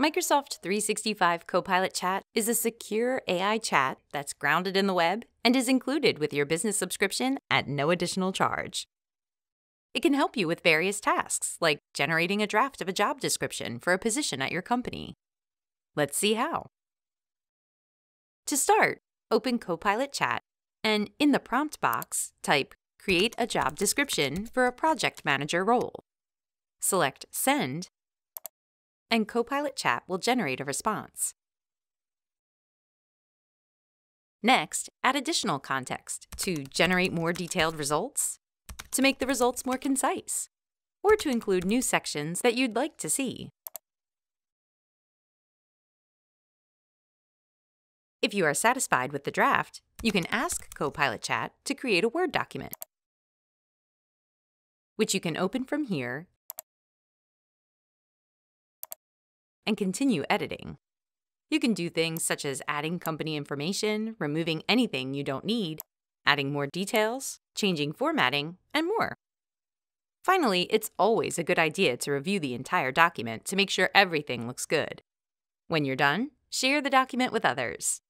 Microsoft 365 Copilot Chat is a secure AI chat that's grounded in the web and is included with your business subscription at no additional charge. It can help you with various tasks, like generating a draft of a job description for a position at your company. Let's see how. To start, open Copilot Chat and in the prompt box, type Create a job description for a project manager role. Select Send and Copilot Chat will generate a response. Next, add additional context to generate more detailed results, to make the results more concise, or to include new sections that you'd like to see. If you are satisfied with the draft, you can ask Copilot Chat to create a Word document, which you can open from here and continue editing. You can do things such as adding company information, removing anything you don't need, adding more details, changing formatting, and more. Finally, it's always a good idea to review the entire document to make sure everything looks good. When you're done, share the document with others.